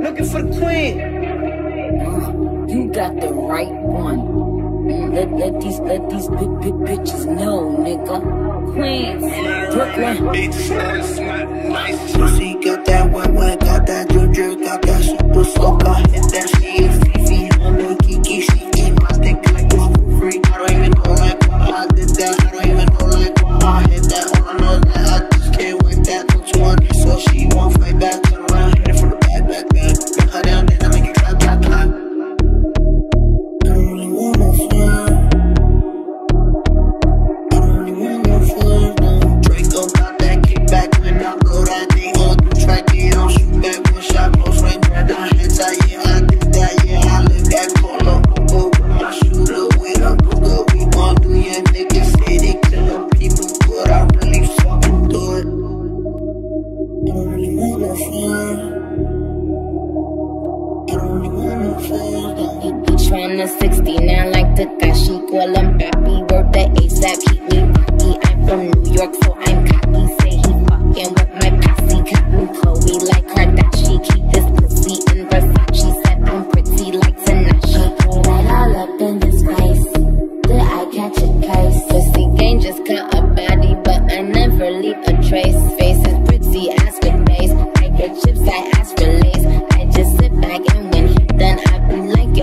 for the queen. Uh, you got the right one. Let, let these let these big big bitches know, nigga. Queens, Brooklyn. Pussy got that wet wet, got that ginger, got that super soak. I hit that be tryna 69 like Tekashi. Call him Pappy. Work the ASAP. Keep me rocky. I'm from New York, so I'm cocky. Say he fucking with my posse. Cotton Chloe like Kardashian. Keep this pussy in